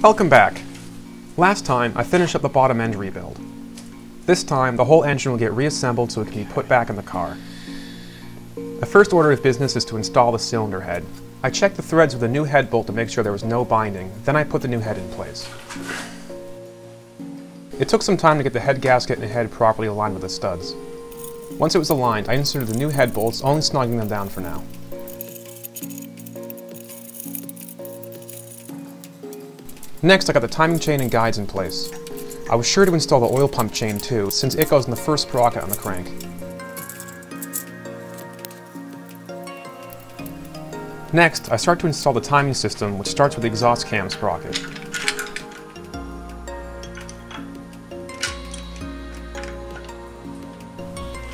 Welcome back. Last time, I finished up the bottom end rebuild. This time, the whole engine will get reassembled so it can be put back in the car. The first order of business is to install the cylinder head. I checked the threads with the new head bolt to make sure there was no binding, then I put the new head in place. It took some time to get the head gasket and head properly aligned with the studs. Once it was aligned, I inserted the new head bolts, only snugging them down for now. Next, I got the timing chain and guides in place. I was sure to install the oil pump chain too, since it goes in the first sprocket on the crank. Next, I start to install the timing system, which starts with the exhaust cam sprocket.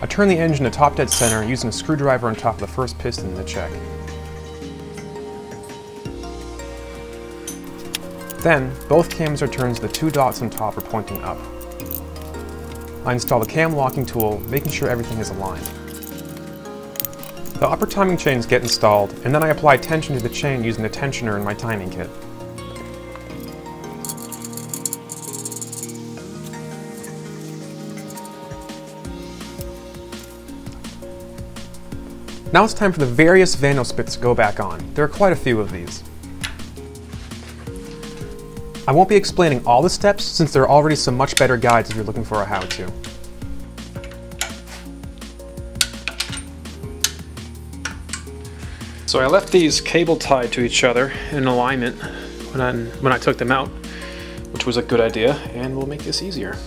I turn the engine to top dead center using a screwdriver on top of the first piston to check. Then, both cams are turned so the two dots on top are pointing up. I install the cam locking tool, making sure everything is aligned. The upper timing chains get installed, and then I apply tension to the chain using the tensioner in my timing kit. Now it's time for the various Vanos bits to go back on. There are quite a few of these. I won't be explaining all the steps since there are already some much better guides if you're looking for a how-to. So I left these cable tied to each other in alignment when I, when I took them out, which was a good idea, and will make this easier.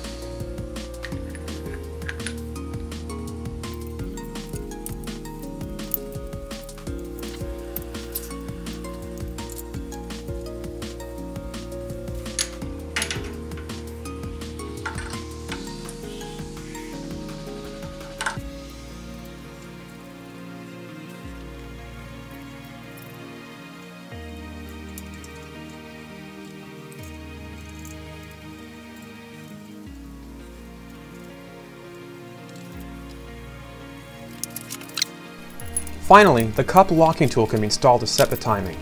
Finally, the cup locking tool can be installed to set the timing.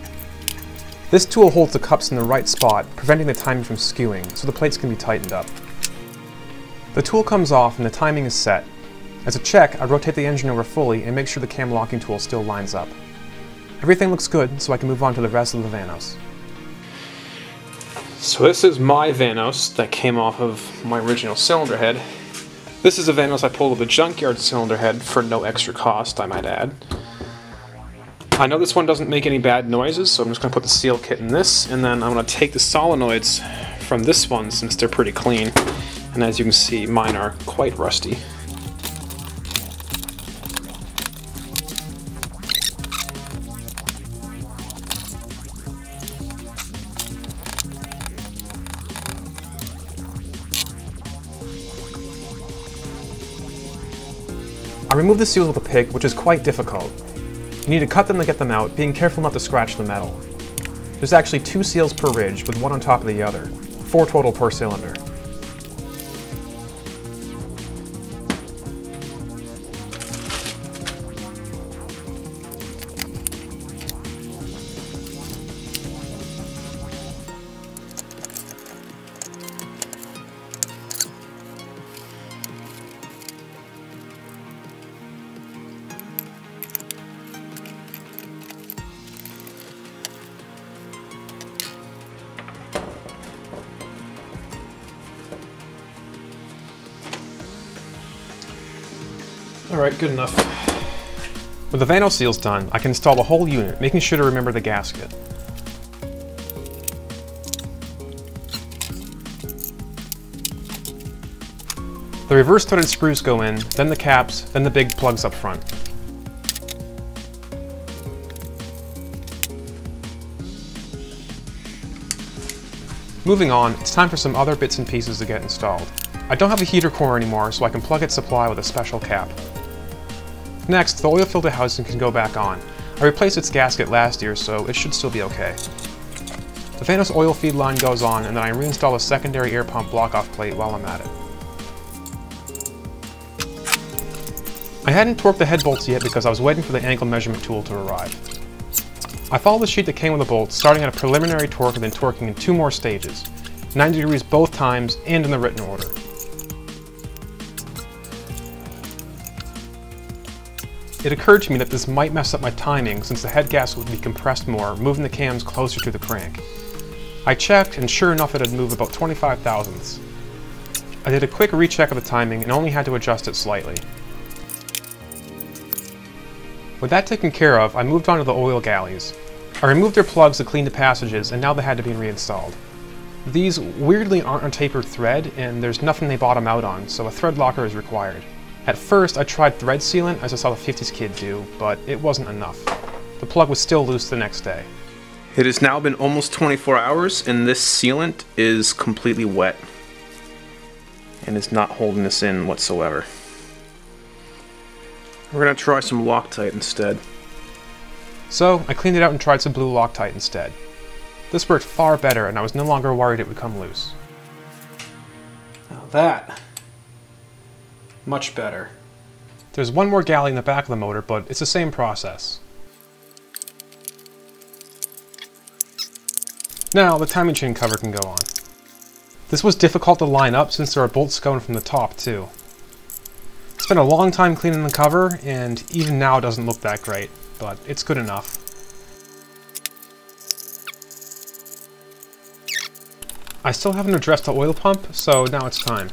This tool holds the cups in the right spot, preventing the timing from skewing, so the plates can be tightened up. The tool comes off and the timing is set. As a check, I rotate the engine over fully and make sure the cam locking tool still lines up. Everything looks good, so I can move on to the rest of the Vanos. So this is my Vanos that came off of my original cylinder head. This is a Vanos I pulled with a junkyard cylinder head for no extra cost, I might add. I know this one doesn't make any bad noises, so I'm just going to put the seal kit in this, and then I'm going to take the solenoids from this one since they're pretty clean. And as you can see, mine are quite rusty. I remove the seals with a pick, which is quite difficult. You need to cut them to get them out, being careful not to scratch the metal. There's actually two seals per ridge, with one on top of the other. Four total per cylinder. Alright, good enough. With the Vanos seals done, I can install the whole unit, making sure to remember the gasket. The reverse threaded screws go in, then the caps, then the big plugs up front. Moving on, it's time for some other bits and pieces to get installed. I don't have a heater core anymore, so I can plug its supply with a special cap. Next, the oil filter housing can go back on. I replaced its gasket last year, so it should still be okay. The Vanos oil feed line goes on, and then I reinstall a secondary air pump block-off plate while I'm at it. I hadn't torqued the head bolts yet because I was waiting for the angle measurement tool to arrive. I followed the sheet that came with the bolts, starting at a preliminary torque and then torquing in two more stages, 90 degrees both times and in the written order. It occurred to me that this might mess up my timing since the head gasket would be compressed more, moving the cams closer to the crank. I checked, and sure enough it had moved about 25 thousandths. I did a quick recheck of the timing and only had to adjust it slightly. With that taken care of, I moved on to the oil galleys. I removed their plugs to clean the passages, and now they had to be reinstalled. These weirdly aren't on tapered thread, and there's nothing they bottom out on, so a thread locker is required. At first, I tried thread sealant, as I saw the 50s kid do, but it wasn't enough. The plug was still loose the next day. It has now been almost 24 hours, and this sealant is completely wet. And it's not holding this in whatsoever. We're gonna try some Loctite instead. So, I cleaned it out and tried some blue Loctite instead. This worked far better, and I was no longer worried it would come loose. Now that, much better. There's one more galley in the back of the motor, but it's the same process. Now, the timing chain cover can go on. This was difficult to line up since there are bolts going from the top, too. It's been a long time cleaning the cover, and even now it doesn't look that great, but it's good enough. I still haven't addressed the oil pump, so now it's time.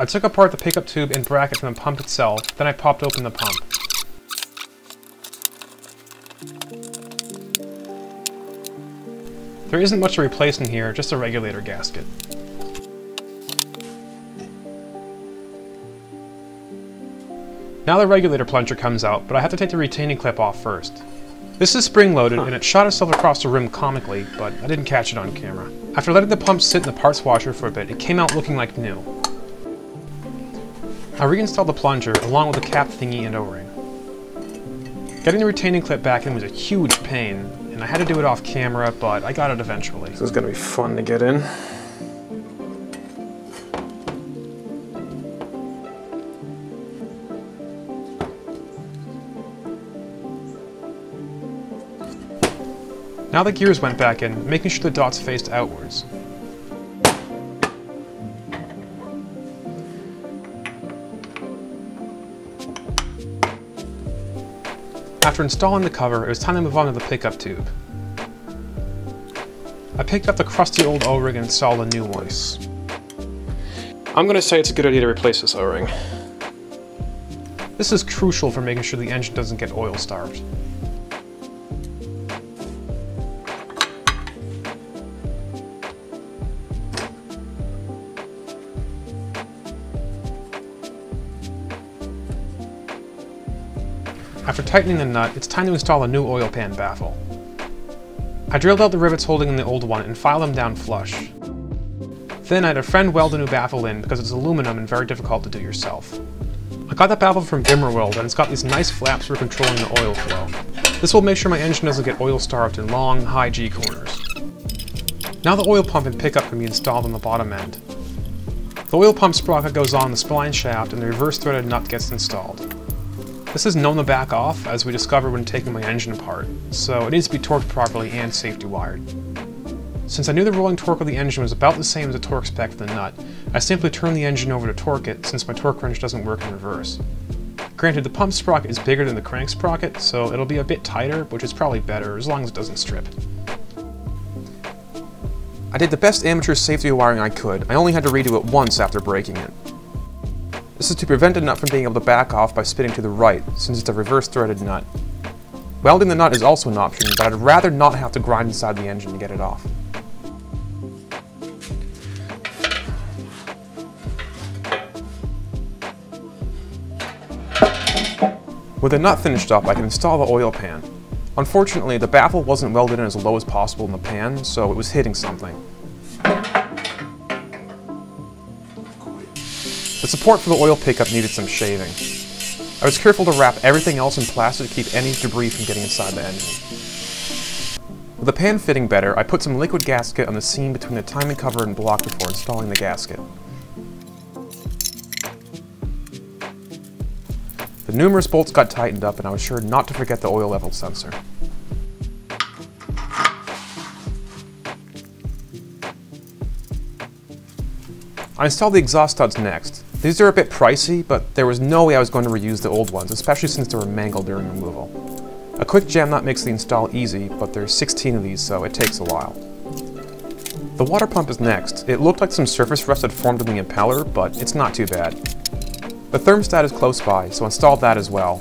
I took apart the pickup tube and bracket from the pump itself, then I popped open the pump. There isn't much to replace in here, just a regulator gasket. Now the regulator plunger comes out, but I have to take the retaining clip off first. This is spring-loaded, and it shot itself across the rim comically, but I didn't catch it on camera. After letting the pump sit in the parts washer for a bit, it came out looking like new. I reinstalled the plunger, along with the cap thingy and O-ring. Getting the retaining clip back in was a huge pain, and I had to do it off camera, but I got it eventually. This is gonna be fun to get in. Now the gears went back in, making sure the dots faced outwards. After installing the cover, it was time to move on to the pickup tube. I picked up the crusty old O-ring and installed a new one. I'm gonna say it's a good idea to replace this O-ring. This is crucial for making sure the engine doesn't get oil starved. After tightening the nut, it's time to install a new oil pan baffle. I drilled out the rivets holding in the old one and filed them down flush. Then I had a friend weld a new baffle in because it's aluminum and very difficult to do yourself. I got that baffle from BimmerWorld and it's got these nice flaps for controlling the oil flow. This will make sure my engine doesn't get oil starved in long, high G corners. Now the oil pump and pickup can be installed on the bottom end. The oil pump sprocket goes on the spline shaft and the reverse threaded nut gets installed. This is known to back off, as we discovered when taking my engine apart, so it needs to be torqued properly and safety wired. Since I knew the rolling torque of the engine was about the same as the torque spec for the nut, I simply turned the engine over to torque it since my torque wrench doesn't work in reverse. Granted, the pump sprocket is bigger than the crank sprocket, so it'll be a bit tighter, which is probably better as long as it doesn't strip. I did the best amateur safety wiring I could. I only had to redo it once after breaking it. This is to prevent a nut from being able to back off by spinning to the right, since it's a reverse threaded nut. Welding the nut is also an option, but I'd rather not have to grind inside the engine to get it off. With the nut finished up, I can install the oil pan. Unfortunately, the baffle wasn't welded in as low as possible in the pan, so it was hitting something. The support for the oil pickup needed some shaving. I was careful to wrap everything else in plastic to keep any debris from getting inside the engine. With the pan fitting better, I put some liquid gasket on the seam between the timing cover and block before installing the gasket. The numerous bolts got tightened up and I was sure not to forget the oil level sensor. I installed the exhaust studs next. These are a bit pricey, but there was no way I was going to reuse the old ones, especially since they were mangled during removal. A quick jam nut makes the install easy, but there's 16 of these, so it takes a while. The water pump is next. It looked like some surface rust had formed in the impeller, but it's not too bad. The thermostat is close by, so installed that as well.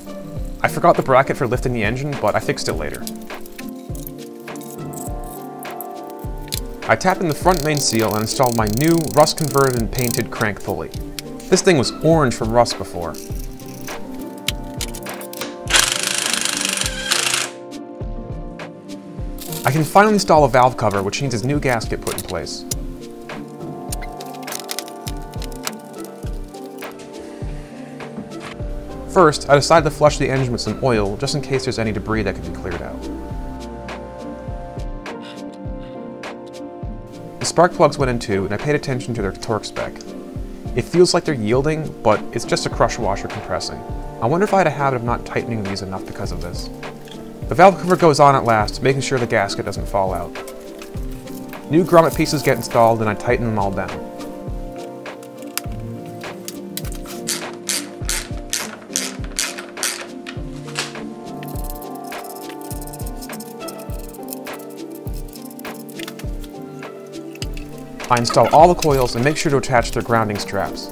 I forgot the bracket for lifting the engine, but I fixed it later. I tapped in the front main seal and installed my new rust-converted and painted crank pulley. This thing was orange from rust before. I can finally install a valve cover, which needs its new gasket put in place. First, I decided to flush the engine with some oil, just in case there's any debris that could be cleared out. The spark plugs went in too, and I paid attention to their torque spec. It feels like they're yielding, but it's just a crush washer compressing. I wonder if I had a habit of not tightening these enough because of this. The valve cover goes on at last, making sure the gasket doesn't fall out. New grommet pieces get installed and I tighten them all down. I install all the coils and make sure to attach their grounding straps.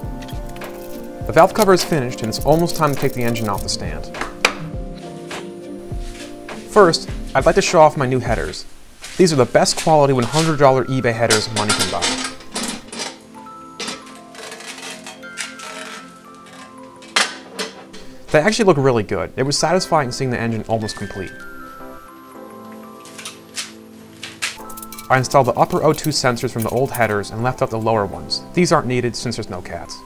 The valve cover is finished and it's almost time to take the engine off the stand. First, I'd like to show off my new headers. These are the best quality $100 eBay headers money can buy. They actually look really good. It was satisfying seeing the engine almost complete. I installed the upper O2 sensors from the old headers and left out the lower ones. These aren't needed since there's no cats.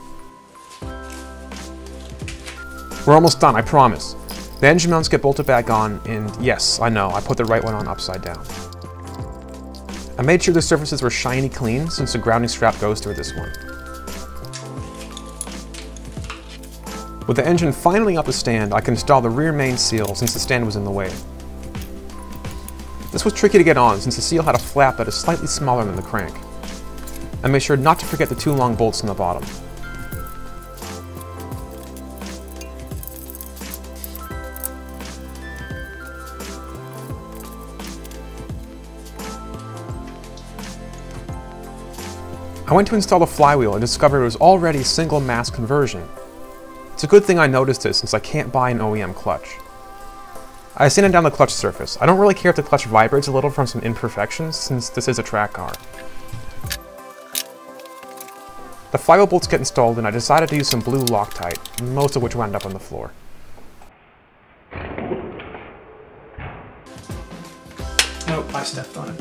We're almost done, I promise. The engine mounts get bolted back on, and yes, I know, I put the right one on upside down. I made sure the surfaces were shiny clean, since the grounding strap goes through this one. With the engine finally up the stand, I can install the rear main seal since the stand was in the way. This was tricky to get on since the seal had a flap that is slightly smaller than the crank. I made sure not to forget the two long bolts in the bottom. I went to install the flywheel and discovered it was already single mass conversion. It's a good thing I noticed this since I can't buy an OEM clutch. I sanded down the clutch surface. I don't really care if the clutch vibrates a little from some imperfections since this is a track car. The flywheel bolts get installed and I decided to use some blue Loctite, most of which wound up on the floor. Nope, I stepped on it.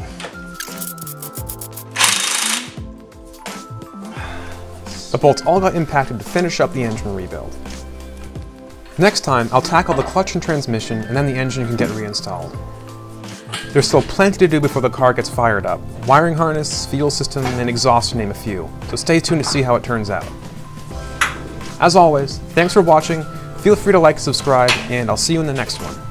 The bolts all got impacted to finish up the engine rebuild. Next time, I'll tackle the clutch and transmission, and then the engine can get reinstalled. There's still plenty to do before the car gets fired up. Wiring harness, fuel system, and exhaust to name a few, so stay tuned to see how it turns out. As always, thanks for watching, feel free to like subscribe, and I'll see you in the next one.